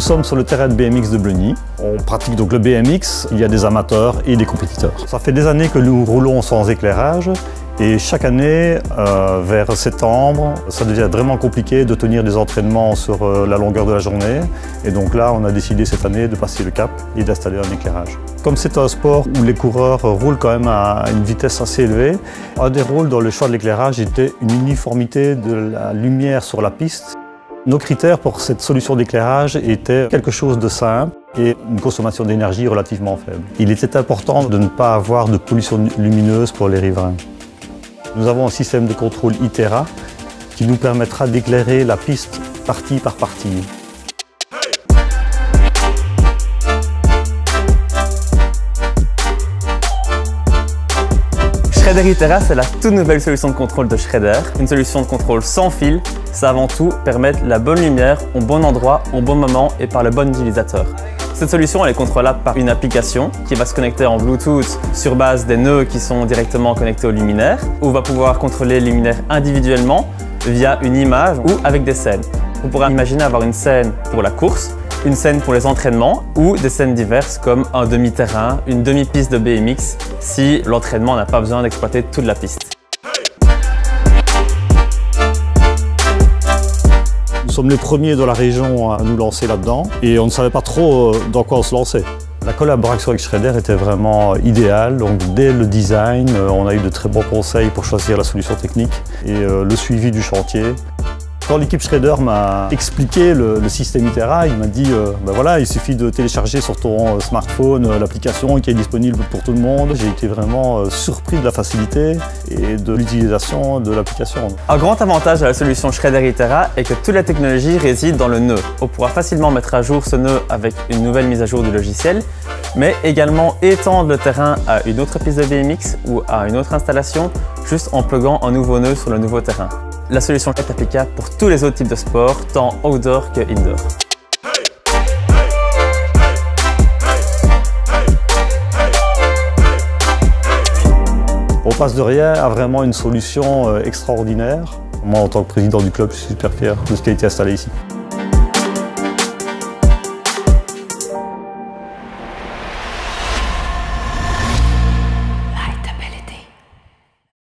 sommes sur le terrain de BMX de Bleny. On pratique donc le BMX, il y a des amateurs et des compétiteurs. Ça fait des années que nous roulons sans éclairage et chaque année, euh, vers septembre, ça devient vraiment compliqué de tenir des entraînements sur euh, la longueur de la journée. Et donc là, on a décidé cette année de passer le cap et d'installer un éclairage. Comme c'est un sport où les coureurs roulent quand même à une vitesse assez élevée, un des rôles dans le choix de l'éclairage était une uniformité de la lumière sur la piste. Nos critères pour cette solution d'éclairage étaient quelque chose de simple et une consommation d'énergie relativement faible. Il était important de ne pas avoir de pollution lumineuse pour les riverains. Nous avons un système de contrôle ITERA qui nous permettra d'éclairer la piste partie par partie. Shredder Itera, c'est la toute nouvelle solution de contrôle de Shredder. Une solution de contrôle sans fil, ça avant tout permettre la bonne lumière au bon endroit, au bon moment et par le bon utilisateur. Cette solution elle est contrôlable par une application qui va se connecter en Bluetooth sur base des nœuds qui sont directement connectés au luminaire, où on va pouvoir contrôler les luminaires individuellement via une image ou avec des scènes. On pourra imaginer avoir une scène pour la course, une scène pour les entraînements ou des scènes diverses comme un demi-terrain, une demi-piste de BMX si l'entraînement n'a pas besoin d'exploiter toute la piste. Nous sommes les premiers de la région à nous lancer là-dedans et on ne savait pas trop euh, dans quoi on se lançait. La collaboration avec Schrader était vraiment idéale, donc dès le design, euh, on a eu de très bons conseils pour choisir la solution technique et euh, le suivi du chantier. Quand l'équipe Schrader m'a expliqué le, système ITERA, il m'a dit euh, ben voilà, il suffit de télécharger sur ton euh, smartphone euh, l'application qui est disponible pour tout le monde. J'ai été vraiment surpris de la facilité et de l'utilisation de l'application. Un grand avantage de la solution Shredder ITERA est que toute la technologie réside dans le nœud. On pourra facilement mettre à jour ce nœud avec une nouvelle mise à jour du logiciel, mais également étendre le terrain à une autre piste de BMX ou à une autre installation juste en pluguant un nouveau nœud sur le nouveau terrain. La solution est applicable pour tous les autres types de sports, tant outdoor que indoor. On passe de rien à vraiment une solution euh, extraordinaire. Moi, en tant que président du club, je suis super fier de ce qui a été installé ici.